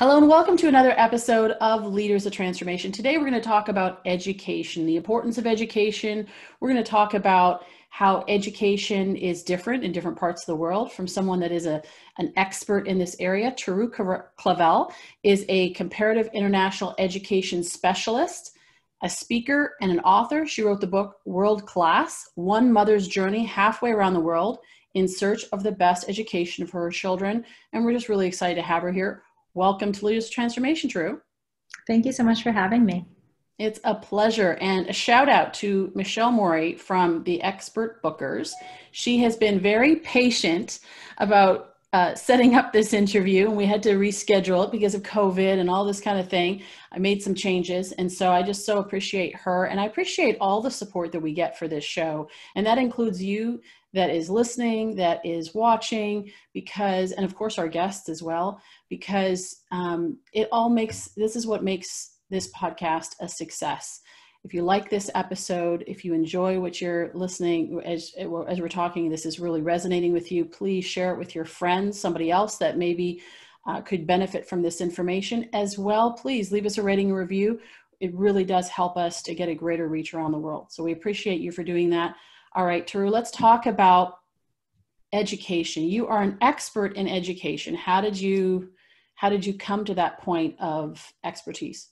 Hello and welcome to another episode of Leaders of Transformation. Today we're going to talk about education, the importance of education. We're going to talk about how education is different in different parts of the world from someone that is a, an expert in this area. Teru Clavel is a comparative international education specialist, a speaker, and an author. She wrote the book World Class One Mother's Journey Halfway Around the World in Search of the Best Education for Her Children. And we're just really excited to have her here. Welcome to Leaders Transformation, Teru. Thank you so much for having me. It's a pleasure. And a shout out to Michelle Morey from the Expert Bookers. She has been very patient about uh, setting up this interview, and we had to reschedule it because of COVID and all this kind of thing. I made some changes, and so I just so appreciate her, and I appreciate all the support that we get for this show, and that includes you that is listening, that is watching, because, and of course our guests as well, because um, it all makes, this is what makes this podcast a success. If you like this episode, if you enjoy what you're listening, as, as we're talking, this is really resonating with you, please share it with your friends, somebody else that maybe uh, could benefit from this information as well. Please leave us a rating and review. It really does help us to get a greater reach around the world. So we appreciate you for doing that. All right, Teru, let's talk about education. You are an expert in education. How did you how did you come to that point of expertise?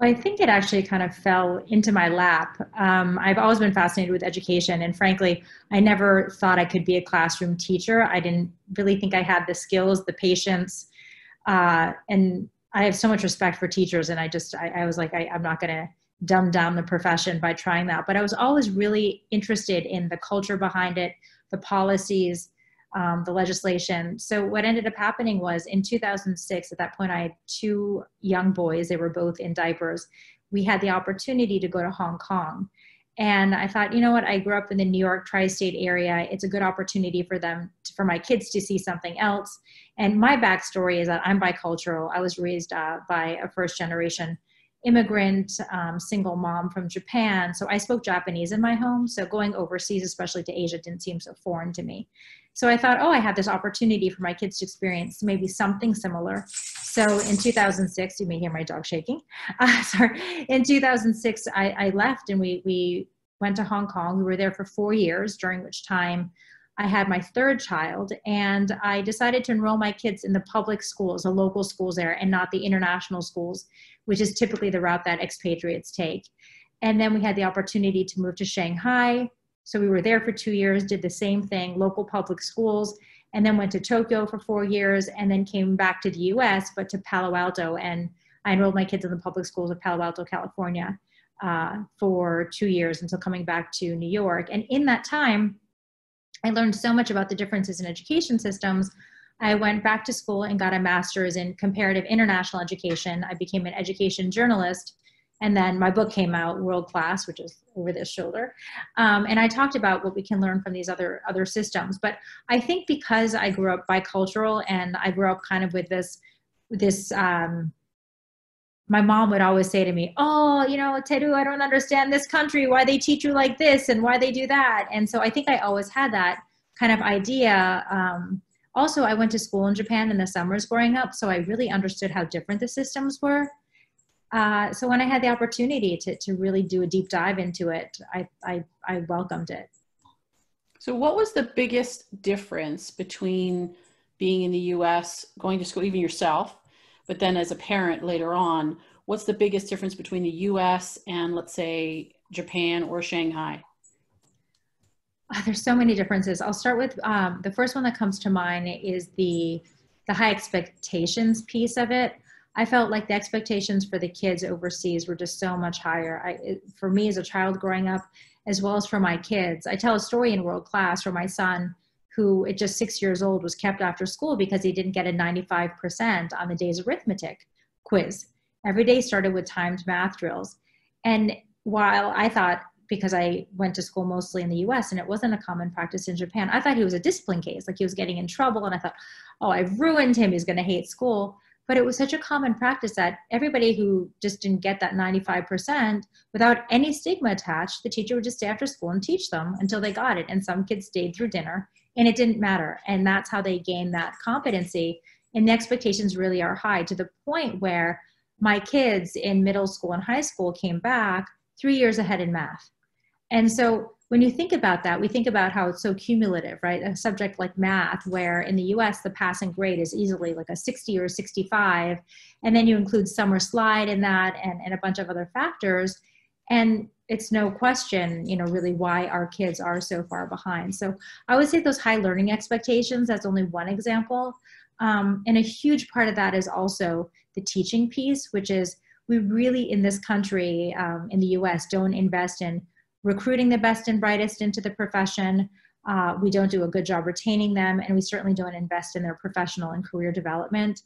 Well, I think it actually kind of fell into my lap. Um, I've always been fascinated with education, and frankly, I never thought I could be a classroom teacher. I didn't really think I had the skills, the patience, uh, and I have so much respect for teachers. And I just, I, I was like, I, I'm not going to dumb down the profession by trying that. But I was always really interested in the culture behind it, the policies, um, the legislation. So what ended up happening was in 2006, at that point, I had two young boys. They were both in diapers. We had the opportunity to go to Hong Kong. And I thought, you know what? I grew up in the New York tri-state area. It's a good opportunity for them, to, for my kids to see something else. And my backstory is that I'm bicultural. I was raised uh, by a first generation immigrant um, single mom from Japan. So I spoke Japanese in my home. So going overseas, especially to Asia, didn't seem so foreign to me. So I thought, oh, I have this opportunity for my kids to experience maybe something similar. So in 2006, you may hear my dog shaking. Uh, sorry. In 2006, I, I left and we, we went to Hong Kong. We were there for four years, during which time I had my third child, and I decided to enroll my kids in the public schools, the local schools there, and not the international schools, which is typically the route that expatriates take. And then we had the opportunity to move to Shanghai. So we were there for two years, did the same thing, local public schools, and then went to Tokyo for four years, and then came back to the US, but to Palo Alto. And I enrolled my kids in the public schools of Palo Alto, California uh, for two years until coming back to New York. And in that time, I learned so much about the differences in education systems. I went back to school and got a master's in comparative international education. I became an education journalist. And then my book came out, World Class, which is over this shoulder. Um, and I talked about what we can learn from these other, other systems. But I think because I grew up bicultural and I grew up kind of with this, this um, my mom would always say to me, Oh, you know, Teru, I don't understand this country, why they teach you like this and why they do that. And so I think I always had that kind of idea. Um, also, I went to school in Japan in the summers growing up, so I really understood how different the systems were. Uh, so when I had the opportunity to, to really do a deep dive into it, I, I, I welcomed it. So, what was the biggest difference between being in the US, going to school, even yourself, but then as a parent later on, what's the biggest difference between the US and let's say Japan or Shanghai? Oh, there's so many differences. I'll start with um, the first one that comes to mind is the the high expectations piece of it. I felt like the expectations for the kids overseas were just so much higher. I, it, for me as a child growing up, as well as for my kids, I tell a story in World Class where my son who at just six years old was kept after school because he didn't get a 95% on the day's arithmetic quiz. Every day started with timed math drills. And while I thought, because I went to school mostly in the US and it wasn't a common practice in Japan, I thought he was a discipline case, like he was getting in trouble. And I thought, oh, I've ruined him, he's gonna hate school. But it was such a common practice that everybody who just didn't get that 95% without any stigma attached, the teacher would just stay after school and teach them until they got it. And some kids stayed through dinner and it didn't matter. And that's how they gained that competency and the expectations really are high to the point where my kids in middle school and high school came back three years ahead in math. And so when you think about that, we think about how it's so cumulative, right? A subject like math, where in the US, the passing grade is easily like a 60 or 65. And then you include summer slide in that and, and a bunch of other factors. And it's no question, you know, really why our kids are so far behind. So I would say those high learning expectations, that's only one example. Um, and a huge part of that is also the teaching piece, which is we really in this country, um, in the US, don't invest in recruiting the best and brightest into the profession. Uh, we don't do a good job retaining them, and we certainly don't invest in their professional and career development.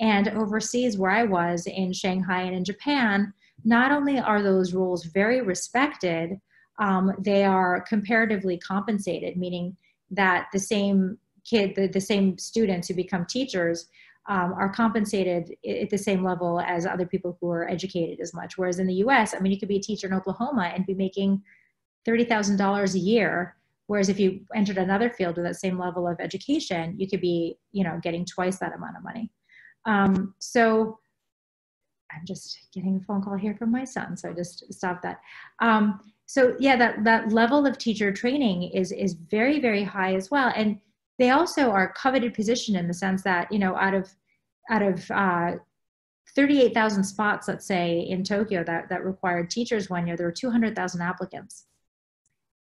And overseas, where I was in Shanghai and in Japan, not only are those roles very respected, um, they are comparatively compensated, meaning that the same kid, the, the same students who become teachers um, are compensated at the same level as other people who are educated as much. Whereas in the US, I mean, you could be a teacher in Oklahoma and be making $30,000 a year. Whereas if you entered another field with that same level of education, you could be, you know, getting twice that amount of money. Um, so I'm just getting a phone call here from my son, so I just stopped that. Um, so yeah, that that level of teacher training is is very very high as well, and they also are coveted position in the sense that you know out of out of uh, 38,000 spots, let's say in Tokyo that that required teachers one year, there were 200,000 applicants,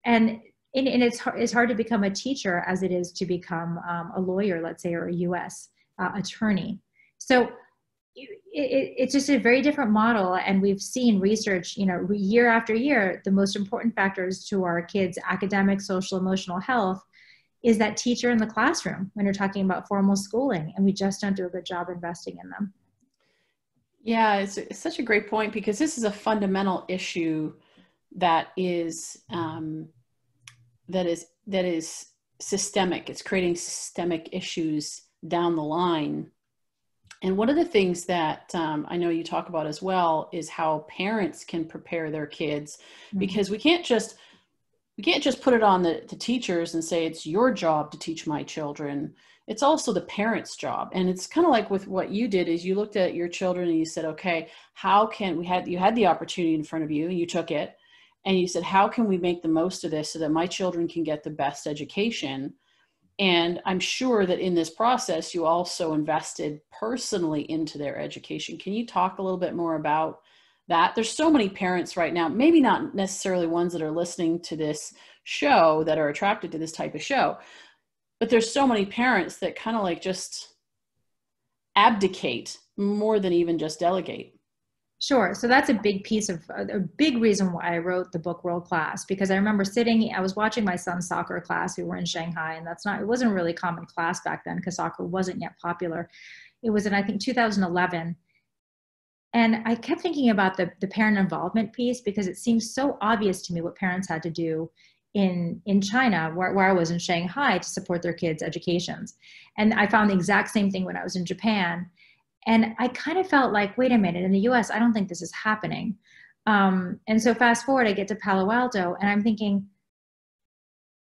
and and, and it's hard, it's hard to become a teacher as it is to become um, a lawyer, let's say, or a U.S. Uh, attorney. So it, it, it's just a very different model and we've seen research you know year after year the most important factors to our kids academic social emotional health is that teacher in the classroom when you're talking about formal schooling and we just don't do a good job investing in them. Yeah it's, it's such a great point because this is a fundamental issue that is um, that is that is systemic. It's creating systemic issues down the line and one of the things that um, I know you talk about as well is how parents can prepare their kids mm-hmm. because we can't just we can't just put it on the, the teachers and say it's your job to teach my children. It's also the parents job. And it's kind of like with what you did is you looked at your children and you said okay how can we had you had the opportunity in front of you and you took it and you said how can we make the most of this so that my children can get the best education and I'm sure that in this process, you also invested personally into their education. Can you talk a little bit more about that? There's so many parents right now, maybe not necessarily ones that are listening to this show that are attracted to this type of show, but there's so many parents that kind of like just abdicate more than even just delegate. Sure. So that's a big piece of uh, a big reason why I wrote the book World Class because I remember sitting, I was watching my son's soccer class. We were in Shanghai, and that's not, it wasn't really common class back then because soccer wasn't yet popular. It was in, I think, 2011. And I kept thinking about the, the parent involvement piece because it seems so obvious to me what parents had to do in in China, where, where I was in Shanghai, to support their kids' educations. And I found the exact same thing when I was in Japan. And I kind of felt like, wait a minute, in the US, I don't think this is happening. Um, and so fast forward, I get to Palo Alto and I'm thinking,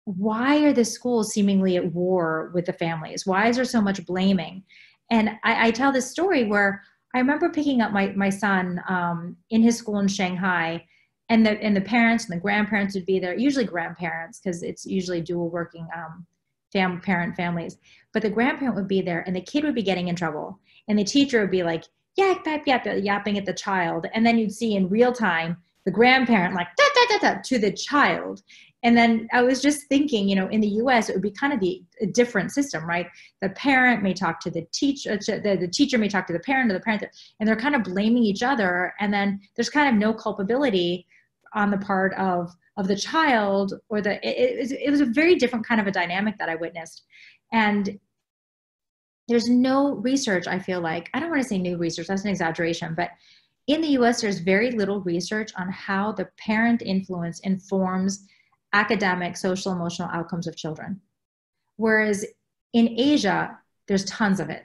why are the schools seemingly at war with the families? Why is there so much blaming? And I, I tell this story where I remember picking up my, my son um, in his school in Shanghai and the, and the parents and the grandparents would be there, usually grandparents, because it's usually dual working um, fam- parent families. But the grandparent would be there and the kid would be getting in trouble and the teacher would be like yak yap yap yapping at the child. And then you'd see in real time the grandparent like da, da, da, da, to the child. And then i was just thinking you know in the us it would be kind of the a different system right? The parent may talk to the teacher uh, the, the teacher may talk to the parent or the parent and they're kind of blaming each other. And then there's kind of no culpability on the part of of the child or the it, it, it was a very different kind of a dynamic that i witnessed. And there's no research, I feel like, I don't want to say new research, that's an exaggeration, but in the US, there's very little research on how the parent influence informs academic, social, emotional outcomes of children. Whereas in Asia, there's tons of it.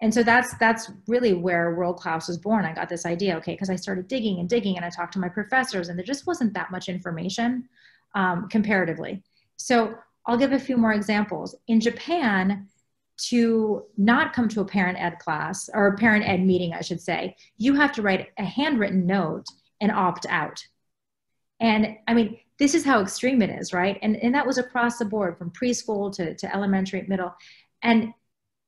And so that's that's really where World Class was born. I got this idea, okay, because I started digging and digging, and I talked to my professors, and there just wasn't that much information um, comparatively. So I'll give a few more examples. In Japan, to not come to a parent ed class or a parent ed meeting, I should say, you have to write a handwritten note and opt out. And I mean, this is how extreme it is, right? And, and that was across the board from preschool to, to elementary, middle. And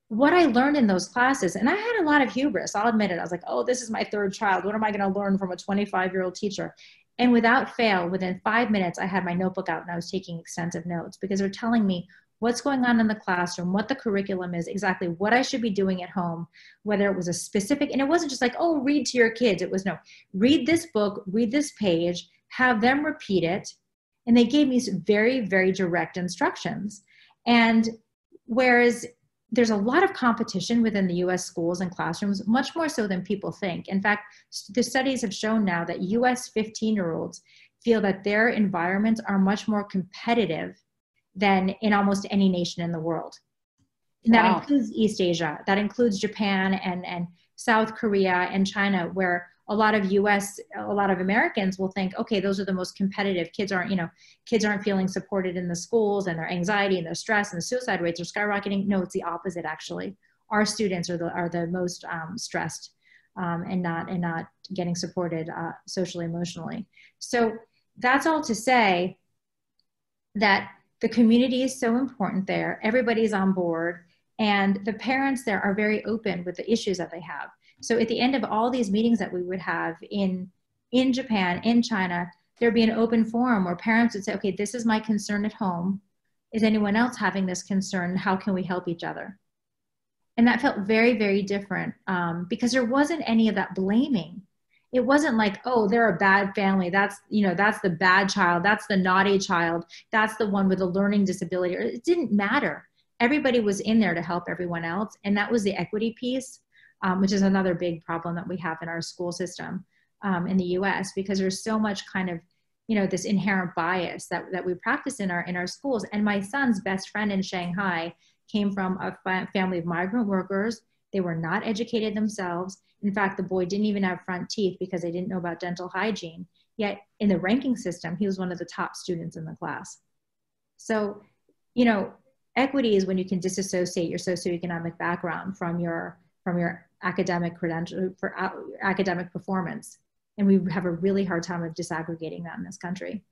what I learned in those classes, and I had a lot of hubris, I'll admit it. I was like, oh, this is my third child. What am I going to learn from a 25 year old teacher? And without fail, within five minutes, I had my notebook out and I was taking extensive notes because they're telling me what's going on in the classroom, what the curriculum is, exactly what I should be doing at home, whether it was a specific, and it wasn't just like, oh, read to your kids. It was no, read this book, read this page, have them repeat it. And they gave me very, very direct instructions. And whereas there's a lot of competition within the US schools and classrooms, much more so than people think. In fact, the studies have shown now that US 15 year olds feel that their environments are much more competitive than in almost any nation in the world. And that wow. includes East Asia, that includes Japan and, and South Korea and China, where a lot of us a lot of americans will think okay those are the most competitive. Kids aren't you know kids aren't feeling supported in the schools and their anxiety and their stress and the suicide rates are skyrocketing. No it's the opposite actually. Our students are the are the most um, stressed um, and not and not getting supported uh, socially emotionally. So that's all to say that the community is so important there everybody's on board and the parents there are very open with the issues that they have so at the end of all these meetings that we would have in in Japan, in China, there'd be an open forum where parents would say, okay, this is my concern at home. Is anyone else having this concern? How can we help each other? And that felt very, very different um, because there wasn't any of that blaming. It wasn't like, oh, they're a bad family. That's, you know, that's the bad child. That's the naughty child. That's the one with a learning disability. It didn't matter. Everybody was in there to help everyone else. And that was the equity piece um, which is another big problem that we have in our school system um, in the US because there's so much kind of you know this inherent bias that, that we practice in our in our schools and my son's best friend in shanghai came from a fa- family of migrant workers they were not educated themselves. In fact the boy didn't even have front teeth because they didn't know about dental hygiene. Yet in the ranking system he was one of the top students in the class. So you know equity is when you can disassociate your socioeconomic background from your from your academic credential for uh, academic performance. And we have a really hard time of disaggregating that in this country.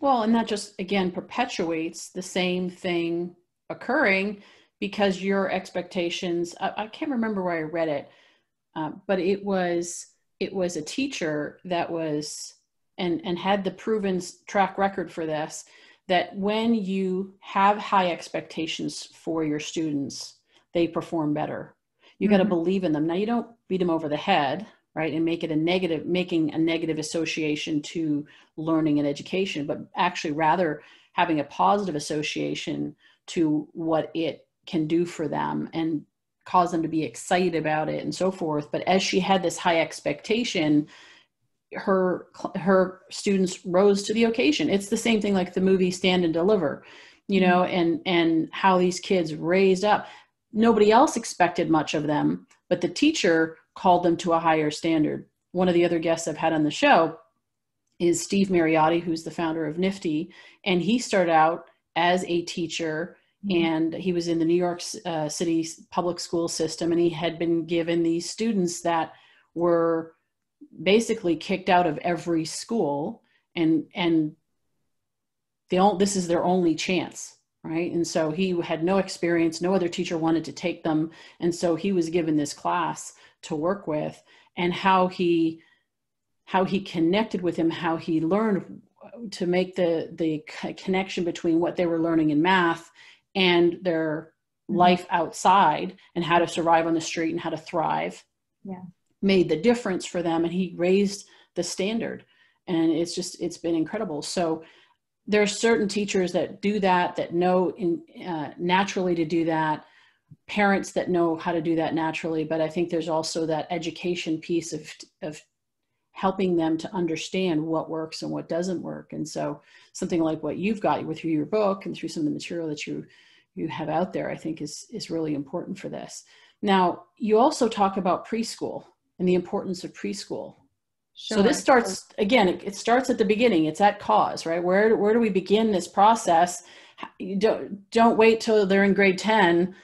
Well and that just again perpetuates the same thing occurring because your expectations i, I can't remember where i read it uh, but it was it was a teacher that was and and had the proven track record for this that when you have high expectations for your students they perform better you mm-hmm. got to believe in them now you don't beat them over the head right and make it a negative making a negative association to learning and education but actually rather having a positive association to what it can do for them and cause them to be excited about it and so forth but as she had this high expectation her her students rose to the occasion it's the same thing like the movie stand and deliver you mm-hmm. know and and how these kids raised up nobody else expected much of them, but the teacher called them to a higher standard. One of the other guests I've had on the show is Steve Mariotti, who's the founder of NFTE, and he started out as a teacher mm-hmm. And he was in the New York uh, City public school system and he had been given these students that were basically kicked out of every school and and they all, this is their only chance right? And so he had no experience no other teacher wanted to take them. And so he was given this class to work with and how he how he connected with him how he learned to make the the connection between what they were learning in math and their mm-hmm. life outside and how to survive on the street and how to thrive yeah. made the difference for them and he raised the standard. And it's just it's been incredible. So there are certain teachers that do that that know in, uh, naturally to do that parents that know how to do that naturally but i think there's also that education piece of of helping them to understand what works and what doesn't work and so something like what you've got with your book and through some of the material that you you have out there i think is is really important for this now you also talk about preschool and the importance of preschool Sure. So this starts again. It, it, starts at the beginning. It's at cause, right? Where where do we begin this process? You don't don't wait till they're in grade ten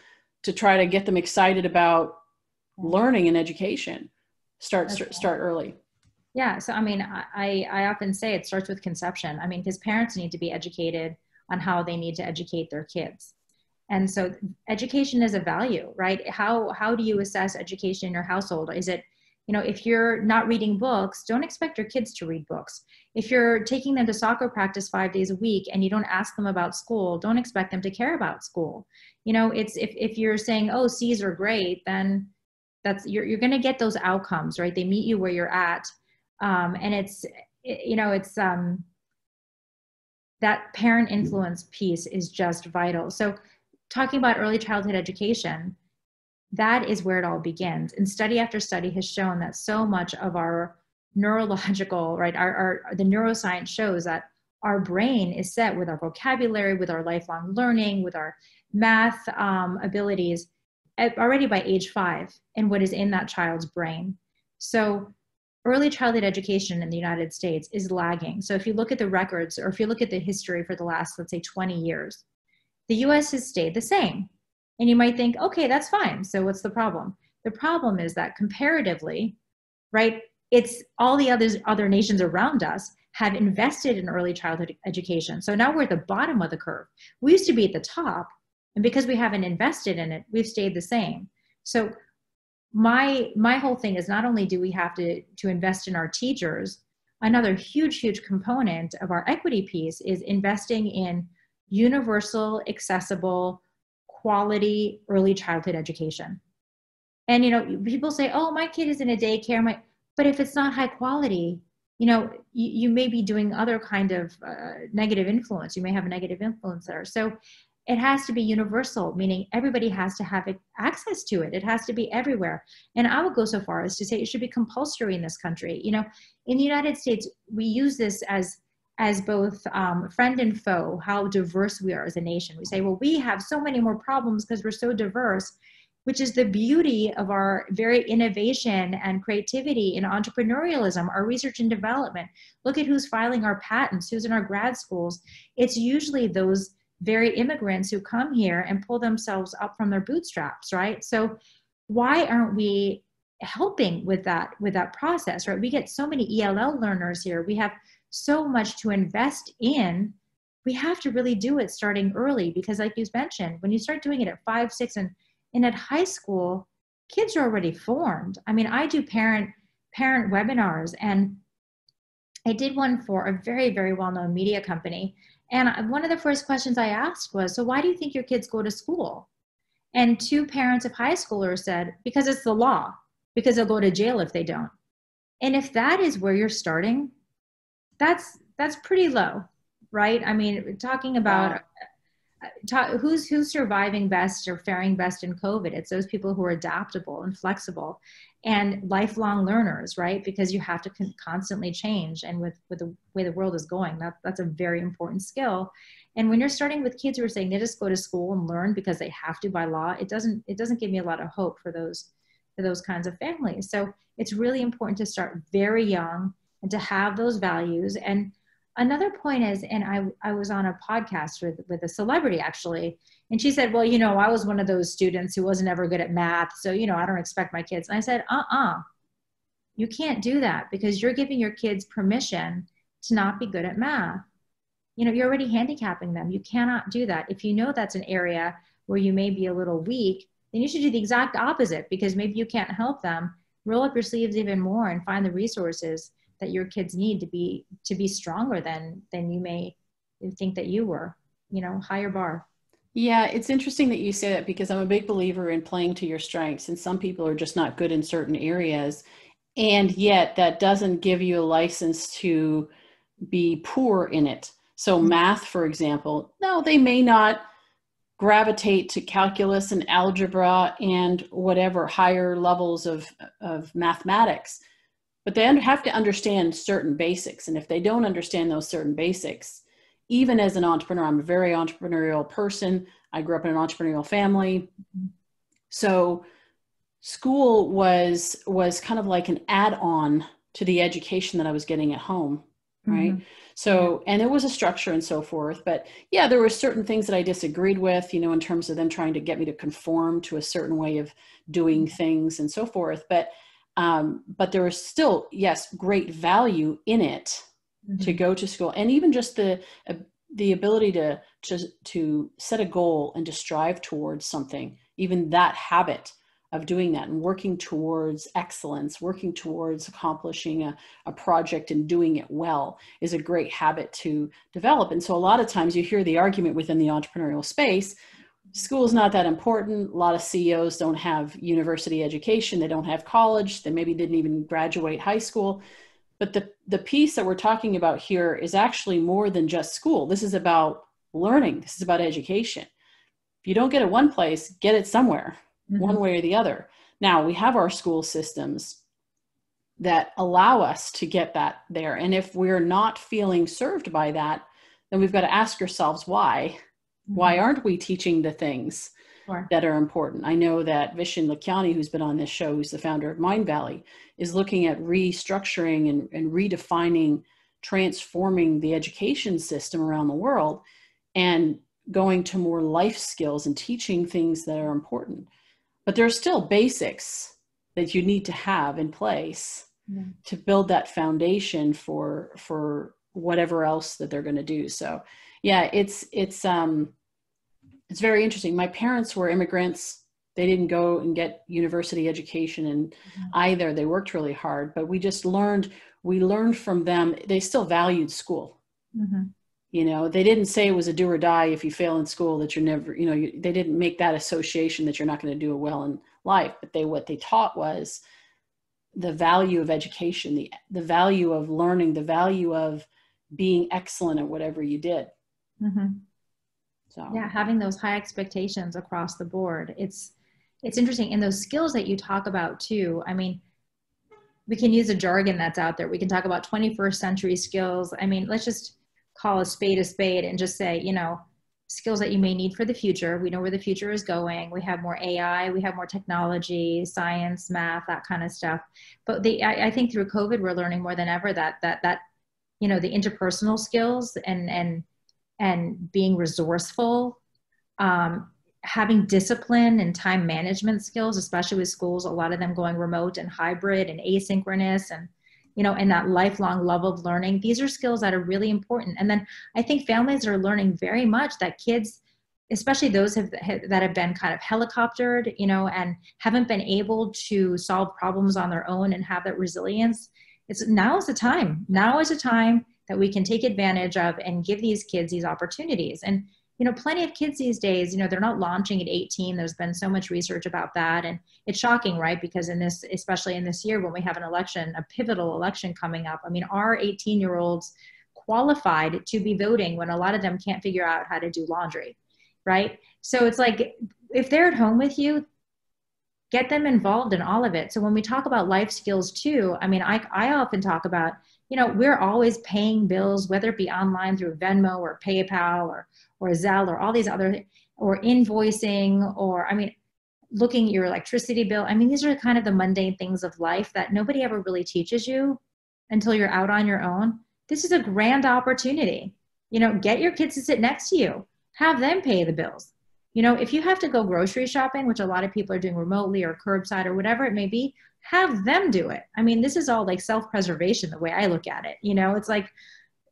to try to get them excited about learning and education start start, start early yeah so i mean i i often say it starts with conception. I mean because parents need to be educated on how they need to educate their kids. And so education is a value right? How how do you assess education in your household? Is it you know if you're not reading books don't expect your kids to read books. If you're taking them to soccer practice five days a week and you don't ask them about school don't expect them to care about school. You know it's if, if you're saying oh c's are great then that's you're, you're going to get those outcomes right? They meet you where you're at um, and it's you know it's um, that parent influence piece is just vital so talking about early childhood education that is where it all begins. And study after study has shown that so much of our neurological, right, our, our the neuroscience shows that our brain is set with our vocabulary, with our lifelong learning, with our math um, abilities already by age five and what is in that child's brain. So early childhood education in the United States is lagging. So if you look at the records or if you look at the history for the last, let's say 20 years, the US has stayed the same. And you might think, okay, that's fine. So what's the problem? The problem is that comparatively, right, it's all the others, other nations around us have invested in early childhood education. So now we're at the bottom of the curve. We used to be at the top, and because we haven't invested in it, we've stayed the same. So my my whole thing is not only do we have to to invest in our teachers, another huge huge component of our equity piece is investing in universal, accessible, quality early childhood education. And you know, people say, "Oh, my kid is in a daycare." My, but if it's not high quality, you know, you, you may be doing other kind of uh, negative influence. You may have a negative influence there. So it has to be universal, meaning everybody has to have access to it. It has to be everywhere. And I would go so far as to say it should be compulsory in this country. You know, in the United States, we use this as as both um, friend and foe, how diverse we are as a nation. We say, well, we have so many more problems because we're so diverse, which is the beauty of our very innovation and creativity and entrepreneurialism, our research and development. Look at who's filing our patents, who's in our grad schools. It's usually those very immigrants who come here and pull themselves up from their bootstraps, right? So why aren't we helping with that with that process, right? We get so many ELL learners here. We have so much to invest in we have to really do it starting early because like you mentioned when you start doing it at five six and and at high school kids are already formed i mean i do parent parent webinars and i did one for a very very well-known media company. And one of the first questions i asked was so why do you think your kids go to school? And two parents of high schoolers said because it's the law. Because they'll go to jail if they don't. And if that is where you're starting that's that's pretty low, right? I mean, talking about uh, talk, who's who's surviving best or faring best in COVID. It's those people who are adaptable and flexible, and lifelong learners, right? Because you have to con- constantly change, and with with the way the world is going, that that's a very important skill. And when you're starting with kids who are saying they just go to school and learn because they have to by law, it doesn't it doesn't give me a lot of hope for those for those kinds of families. So it's really important to start very young and to have those values. And another point is, and I, I was on a podcast with, with a celebrity actually, and she said, well, you know, I was one of those students who wasn't ever good at math. So, you know, I don't expect my kids. And I said, uh-uh, you can't do that because you're giving your kids permission to not be good at math. You know, you're already handicapping them. You cannot do that. If you know that's an area where you may be a little weak, then you should do the exact opposite because maybe you can't help them. Roll up your sleeves even more and find the resources that your kids need to be to be stronger than than you may think that you were you know higher bar yeah it's interesting that you say that because i'm a big believer in playing to your strengths and some people are just not good in certain areas and yet that doesn't give you a license to be poor in it so mm-hmm. math for example no they may not gravitate to calculus and algebra and whatever higher levels of, of mathematics but they have to understand certain basics. And if they don't understand those certain basics, even as an entrepreneur, I'm a very entrepreneurial person. I grew up in an entrepreneurial family. So school was was kind of like an add-on to the education that I was getting at home. right mm-hmm. so and there was a structure and so forth but yeah there were certain things that i disagreed with you know in terms of them trying to get me to conform to a certain way of doing mm-hmm. things and so forth but um, but there was still yes great value in it mm-hmm. to go to school and even just the uh, the ability to to to set a goal and to strive towards something even that habit of doing that and working towards excellence, working towards accomplishing a, a project and doing it well is a great habit to develop. And so a lot of times you hear the argument within the entrepreneurial space school is not that important. A lot of CEOs don't have university education, they don't have college, they maybe didn't even graduate high school. But the, the piece that we're talking about here is actually more than just school. This is about learning, this is about education. If you don't get it one place, get it somewhere mm-hmm. one way or the other. Now we have our school systems that allow us to get that there. And if we're not feeling served by that, then we've got to ask ourselves why. Mm-hmm. Why aren't we teaching the things sure. that are important? I know that Vishen Lakhiani, who's been on this show, who's the founder of Mindvalley, is looking at restructuring and, and redefining, transforming the education system around the world and going to more life skills and teaching things that are important but there are still basics that you need to have in place mm-hmm. to build that foundation for for whatever else that they're going to do so yeah it's it's um it's very interesting. My parents were immigrants. They didn't go and get university education and mm-hmm. either. They worked really hard but we just learned we learned from them. They still valued school. Mm-hmm. You know they didn't say it was a do or die if you fail in school that you're never you know you, they didn't make that association that you're not going to do well in life but they what they taught was the value of education the the value of learning the value of being excellent at whatever you did. Mm-hmm. So yeah having those high expectations across the board it's it's interesting and those skills that you talk about too i mean we can use a jargon that's out there we can talk about 21st century skills i mean let's just call a spade a spade and just say, you know, skills that you may need for the future. We know where the future is going. We have more AI, we have more technology, science, math, that kind of stuff. But the, I, I think through COVID, we're learning more than ever that that that you know the interpersonal skills and and and being resourceful, um, having discipline and time management skills, especially with schools, a lot of them going remote and hybrid and asynchronous and you know, and that lifelong love of learning. These are skills that are really important. And then I think families are learning very much that kids, especially those have, that have been kind of helicoptered, you know, and haven't been able to solve problems on their own and have that resilience. It's now is the time. Now is the time that we can take advantage of and give these kids these opportunities. And you know plenty of kids these days you know they're not launching at 18 there's been so much research about that. And it's shocking right? Because in this especially in this year when we have an election a pivotal election coming up i mean our 18 year olds qualified to be voting when a lot of them can't figure out how to do laundry right? So it's like if they're at home with you get them involved in all of it. So when we talk about life skills too i mean i, I often talk about you know we're always paying bills whether it be online through venmo or paypal or or Zelle or all these other or invoicing or I mean looking at your electricity bill. I mean these are kind of the mundane things of life that nobody ever really teaches you until you're out on your own. This is a grand opportunity. You know, get your kids to sit next to you. Have them pay the bills. You know, if you have to go grocery shopping, which a lot of people are doing remotely or curbside or whatever it may be, have them do it. I mean, this is all like self preservation, the way I look at it. You know, it's like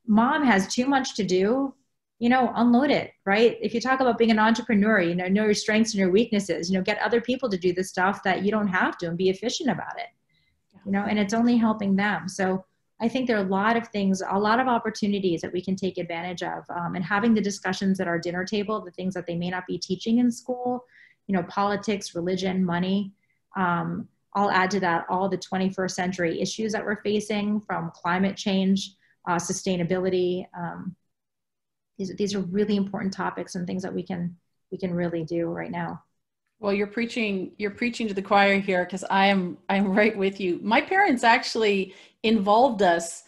mom has too much to do you know unload it right if you talk about being an entrepreneur you know know your strengths and your weaknesses you know get other people to do the stuff that you don't have to and be efficient about it you know and it's only helping them so i think there are a lot of things a lot of opportunities that we can take advantage of um, and having the discussions at our dinner table the things that they may not be teaching in school you know politics religion money um, i'll add to that all the 21st century issues that we're facing from climate change uh, sustainability um, these, these are really important topics and things that we can we can really do right now. Well you're preaching you're preaching to the choir here because i am i'm right with you. My parents actually involved us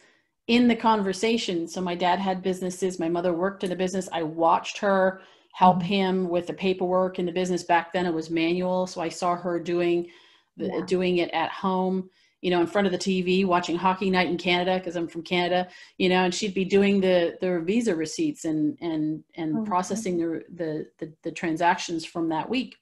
in the conversation. So my dad had businesses my mother worked in a business. I watched her help mm-hmm. him with the paperwork in the business. Back then it was manual so i saw her doing the, yeah. doing it at home you know, in front of the TV watching Hockey Night in Canada because I'm from Canada, you know, and she'd be doing the the visa receipts and and and oh, processing the, the the the transactions from that week.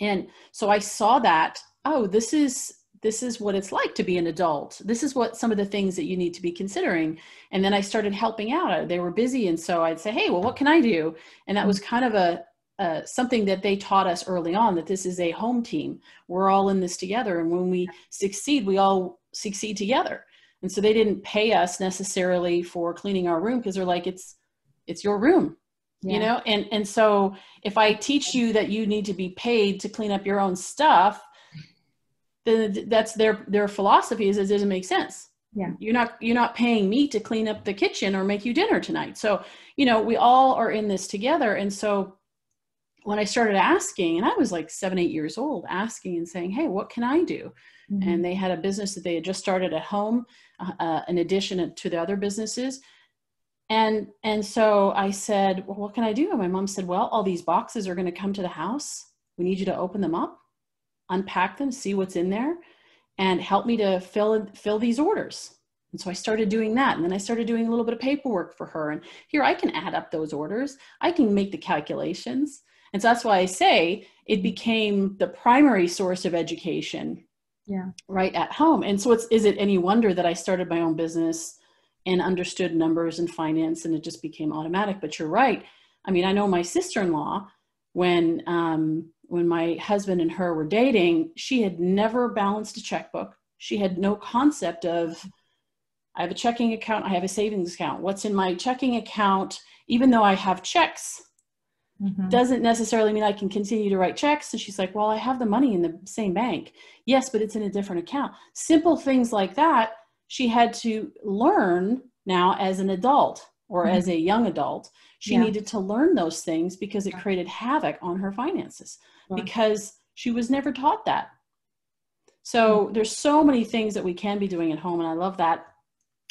And so I saw that, oh, this is this is what it's like to be an adult. This is what some of the things that you need to be considering. And then I started helping out. They were busy, and so I'd say, "Hey, well, what can I do?" And that mm-hmm. was kind of a uh, something that they taught us early on that this is a home team. We're all in this together. And when we succeed, we all succeed together. And so they didn't pay us necessarily for cleaning our room because they're like, it's, it's your room, yeah. you know? And, and so if I teach you that you need to be paid to clean up your own stuff, then that's their, their philosophy is it doesn't make sense. Yeah. You're not, you're not paying me to clean up the kitchen or make you dinner tonight. So, you know, we all are in this together. And so when I started asking, and I was like seven, eight years old, asking and saying, Hey, what can I do? Mm-hmm. And they had a business that they had just started at home, uh, uh, in addition to the other businesses. And, and so I said, Well, what can I do? And my mom said, Well, all these boxes are going to come to the house. We need you to open them up, unpack them, see what's in there, and help me to fill, fill these orders. And so I started doing that. And then I started doing a little bit of paperwork for her. And here I can add up those orders. I can make the calculations. And so that's why I say it became the primary source of education yeah. right at home. And so it's, is it any wonder that I started my own business and understood numbers and finance and it just became automatic? But you're right. I mean, I know my sister-in-law, when, um, when my husband and her were dating, she had never balanced a checkbook. She had no concept of, I have a checking account, I have a savings account. What's in my checking account, even though I have checks Mm-hmm. doesn't necessarily mean I can continue to write checks. And she's like, well, I have the money in the same bank. Yes, but it's in a different account. Simple things like that, she had to learn now as an adult or mm-hmm. as a young adult. She yeah. needed to learn those things because it created havoc on her finances right. because she was never taught that. So mm-hmm. there's so many things that we can be doing at home. And I love that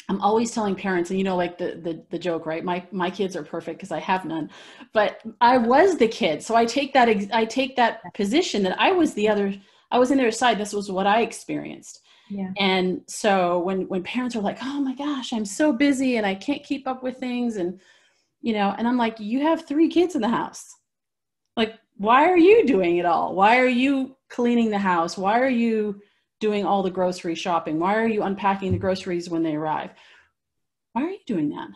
I'm always telling parents, and you know, like the the, the joke, right? My my kids are perfect because I have none, but I was the kid, so I take that I take that position that I was the other. I was in their side. This was what I experienced. Yeah. And so when when parents are like, "Oh my gosh, I'm so busy and I can't keep up with things," and you know, and I'm like, "You have three kids in the house. Like, why are you doing it all? Why are you cleaning the house? Why are you?" Doing all the grocery shopping? Why are you unpacking the groceries when they arrive? Why are you doing that?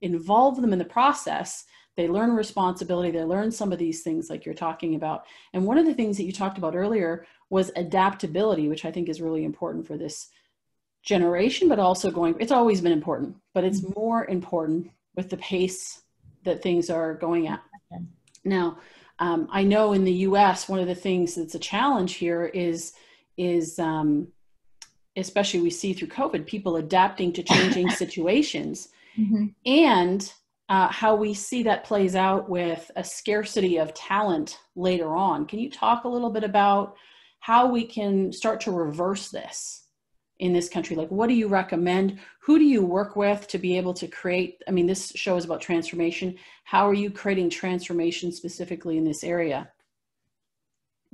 Involve them in the process. They learn responsibility. They learn some of these things like you're talking about. And one of the things that you talked about earlier was adaptability, which I think is really important for this generation, but also going, it's always been important, but it's mm-hmm. more important with the pace that things are going at. Now, um, I know in the US, one of the things that's a challenge here is is um, especially we see through COVID, people adapting to changing situations, mm-hmm. and uh, how we see that plays out with a scarcity of talent later on. Can you talk a little bit about how we can start to reverse this in this country? Like, what do you recommend? Who do you work with to be able to create? I mean, this show is about transformation. How are you creating transformation specifically in this area?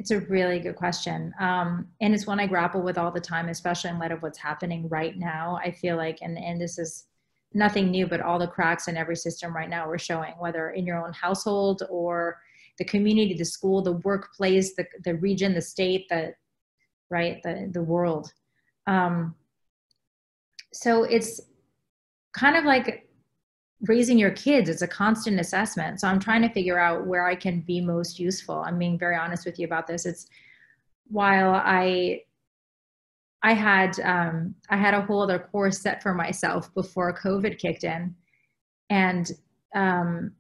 It's a really good question. Um, and it's one I grapple with all the time, especially in light of what's happening right now. I feel like, and, and this is nothing new, but all the cracks in every system right now we're showing, whether in your own household or the community, the school, the workplace, the, the region, the state, the, right, the, the world. Um, so it's kind of like raising your kids it's a constant assessment. So i'm trying to figure out where i can be most useful. I'm being very honest with you about this. It's while i i had um, i had a whole other course set for myself before covid kicked in. And um,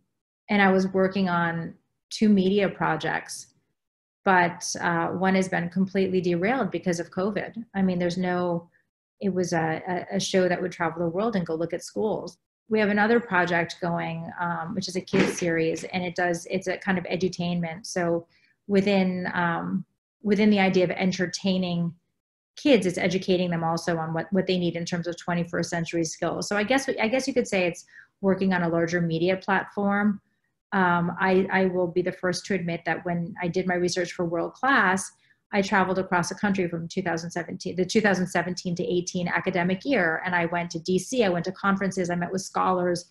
and i was working on two media projects but uh, one has been completely derailed because of covid. I mean there's no it was a, a show that would travel the world and go look at schools we have another project going, um, which is a kids series, and it does it's a kind of edutainment. So within um, within the idea of entertaining kids, it's educating them also on what what they need in terms of 21st century skills. So I guess I guess you could say it's working on a larger media platform. Um, I, I will be the first to admit that when I did my research for World Class, I traveled across the country from 2017, the 2017 to 18 academic year. And I went to DC, I went to conferences, I met with scholars,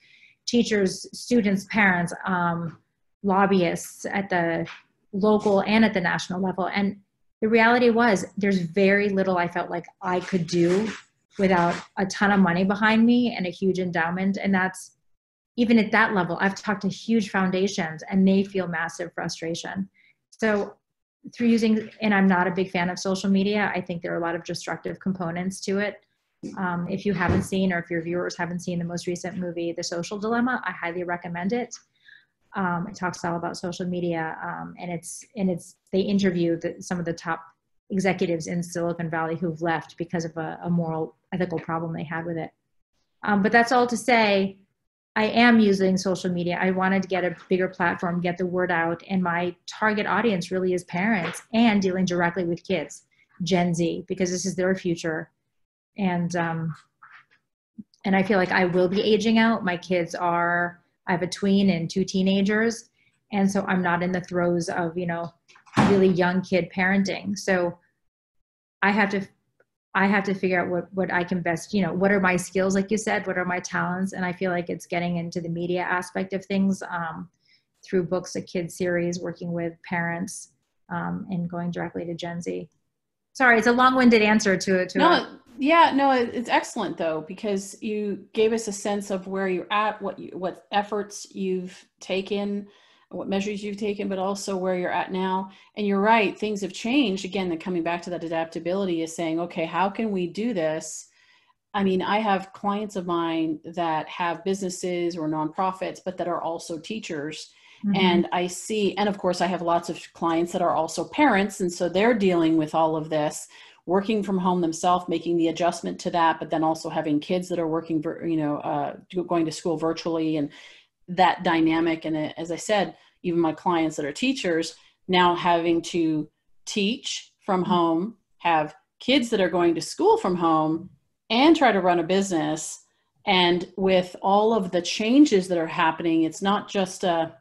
teachers, students, parents, um, lobbyists at the local and at the national level. And the reality was, there's very little I felt like I could do without a ton of money behind me and a huge endowment. And that's even at that level, I've talked to huge foundations and they feel massive frustration. So through using, and I'm not a big fan of social media, I think there are a lot of destructive components to it. Um, if you haven't seen, or if your viewers haven't seen the most recent movie, The Social Dilemma, I highly recommend it. Um, it talks all about social media, um, and it's and it's they interview the, some of the top executives in Silicon Valley who've left because of a, a moral ethical problem they had with it. Um, but that's all to say, I am using social media. I wanted to get a bigger platform, get the word out, and my target audience really is parents and dealing directly with kids, Gen Z, because this is their future. And um, and I feel like I will be aging out. My kids are. I have a tween and two teenagers, and so I'm not in the throes of you know really young kid parenting. So I have to I have to figure out what, what I can best, you know, what are my skills, like you said, what are my talents? And I feel like it's getting into the media aspect of things um, through books, a kid series, working with parents um, and going directly to Gen Z. Sorry, it's a long-winded answer to it. No, a- yeah, no, it's excellent though, because you gave us a sense of where you're at, what you, what efforts you've taken, what measures you've taken, but also where you're at now. And you're right, things have changed. Again, the coming back to that adaptability is saying, okay, how can we do this? I mean, I have clients of mine that have businesses or nonprofits, but that are also teachers. Mm-hmm. And I see, and of course, I have lots of clients that are also parents. And so they're dealing with all of this, working from home themselves, making the adjustment to that, but then also having kids that are working, you know, uh, going to school virtually and that dynamic. And uh, as I said, even my clients that are teachers now having to teach from mm-hmm. home, have kids that are going to school from home, and try to run a business. And with all of the changes that are happening, it's not just a,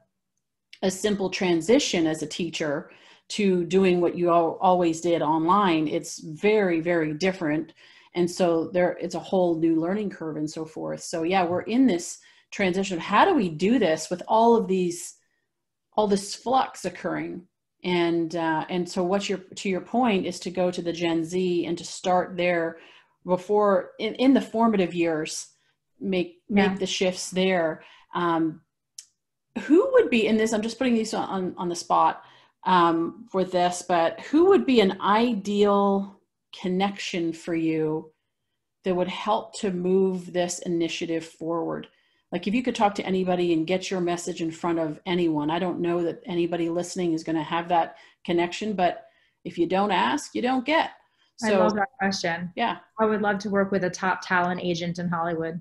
a simple transition as a teacher to doing what you always did online. It's very, very different. And so there, it's a whole new learning curve and so forth. So yeah, we're in this transition how do we do this with all of these all this flux occurring? And uh, and so what's your to your point is to go to the gen z and to start there before in, in the formative years make make yeah. the shifts there. Um, who would be in this i'm just putting these on on the spot um, for this but who would be an ideal connection for you that would help to move this initiative forward like if you could talk to anybody and get your message in front of anyone i don't know that anybody listening is going to have that connection but if you don't ask you don't get. So, i love that question. Yeah. I would love to work with a top talent agent in hollywood.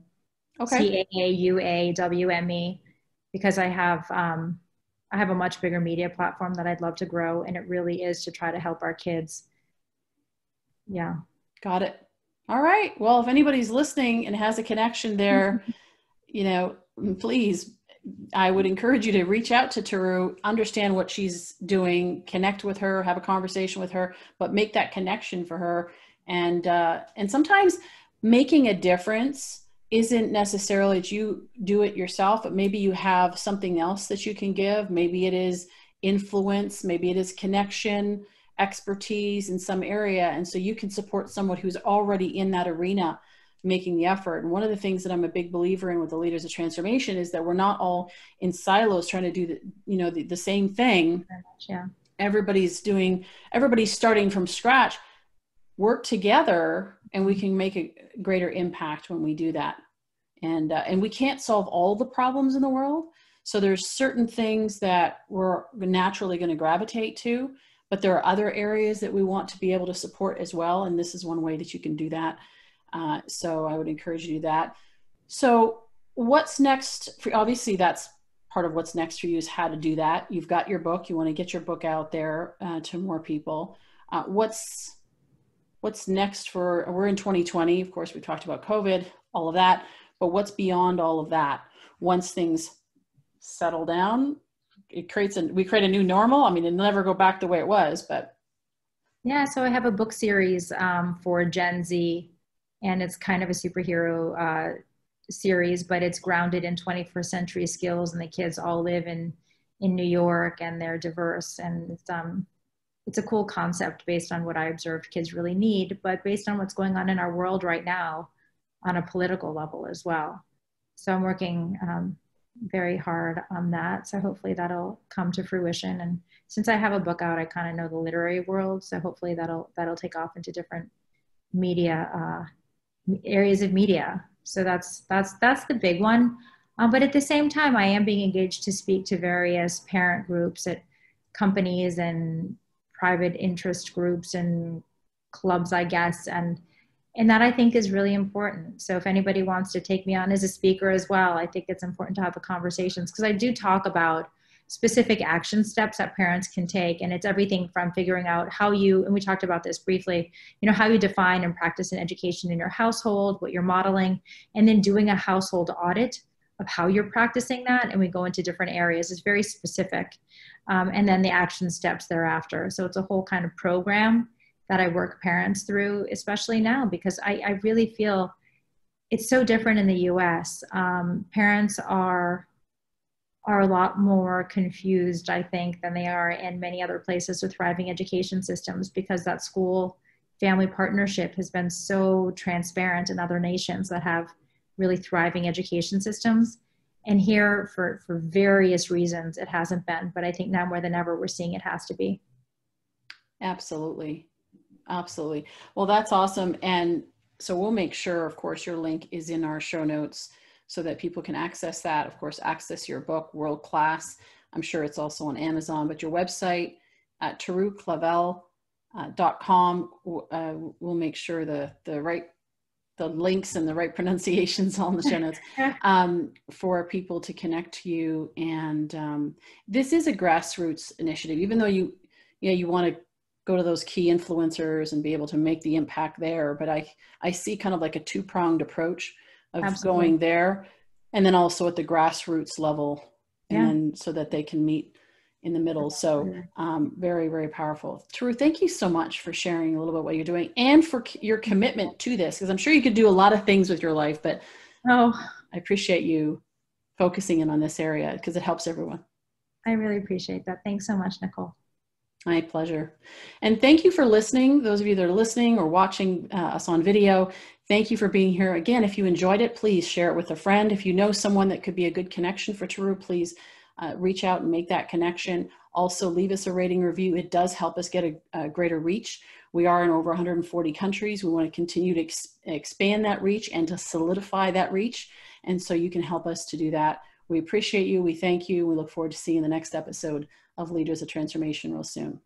Okay. C-a-a-u-a-w-m-e because i have um, i have a much bigger media platform that i'd love to grow and it really is to try to help our kids. Yeah. Got it. All right. Well if anybody's listening and has a connection there you know, please, I would encourage you to reach out to Teru, understand what she's doing, connect with her, have a conversation with her, but make that connection for her. And uh, and sometimes making a difference isn't necessarily that you do it yourself, but maybe you have something else that you can give. Maybe it is influence, maybe it is connection, expertise in some area. And so you can support someone who's already in that arena making the effort. And one of the things that I'm a big believer in with the leaders of transformation is that we're not all in silos trying to do the, you know, the, the same thing. Yeah. Everybody's doing, everybody's starting from scratch. Work together and we can make a greater impact when we do that. And, uh, and we can't solve all the problems in the world. So there's certain things that we're naturally going to gravitate to, but there are other areas that we want to be able to support as well. And this is one way that you can do that. Uh, so I would encourage you to do that. So what's next? For, obviously, that's part of what's next for you is how to do that. You've got your book. You want to get your book out there uh, to more people. Uh, what's what's next for? We're in 2020. Of course, we talked about COVID, all of that. But what's beyond all of that? Once things settle down, it creates a we create a new normal. I mean, it'll never go back the way it was, but Yeah, so I have a book series um, for Gen Z, and it's kind of a superhero uh, series, but it's grounded in 21st century skills, and the kids all live in in New York, and they're diverse, and it's um, it's a cool concept based on what I observed kids really need, but based on what's going on in our world right now, on a political level as well. So I'm working um, very hard on that. So hopefully that'll come to fruition. And since I have a book out, I kind of know the literary world. So hopefully that'll that'll take off into different media uh, areas of media. So that's that's that's the big one. Uh, but at the same time, I am being engaged to speak to various parent groups at companies and private interest groups and clubs, I guess, and and that I think is really important. So if anybody wants to take me on as a speaker as well, I think it's important to have the conversations because I do talk about specific action steps that parents can take and it's everything from figuring out how you and we talked about this briefly you know how you define and practice an education in your household what you're modeling and then doing a household audit of how you're practicing that and we go into different areas. It's very specific um, and then the action steps thereafter. So it's a whole kind of program that i work parents through especially now because i, I really feel it's so different in the us um, parents are are a lot more confused i think than they are in many other places with thriving education systems because that school family partnership has been so transparent in other nations that have really thriving education systems. And here, for, for various reasons, it hasn't been. But I think now more than ever, we're seeing it has to be. Absolutely. Absolutely. Well, that's awesome. And so we'll make sure, of course, your link is in our show notes so that people can access that. Of course, access your book, World Class. I'm sure it's also on Amazon, but your website at teruclavel.com, uh, we'll make sure the, the right the links and the right pronunciations on the show notes um, for people to connect to you. And um, this is a grassroots initiative, even though you, yeah, you want to go to those key influencers and be able to make the impact there. But I, I see kind of like a two pronged approach of Absolutely. going there and then also at the grassroots level yeah. and so that they can meet in the middle. So um, very, very powerful. true thank you so much for sharing a little bit what you're doing and for your commitment to this, because I'm sure you could do a lot of things with your life, but oh, I appreciate you focusing in on this area because it helps everyone. I really appreciate that. Thanks so much, Nicole. My pleasure. And thank you for listening. Those of you that are listening or watching uh, us on video, thank you for being here. Again, if you enjoyed it, please share it with a friend. If you know someone that could be a good connection for Teru, please uh, reach out and make that connection. Also, leave us a rating review. It does help us get a, a greater reach. We are in over 140 countries. We want to continue to ex expand that reach and to solidify that reach. And so you can help us to do that. We appreciate you. We thank you. We look forward to seeing the next episode of Leaders of Transformation real soon.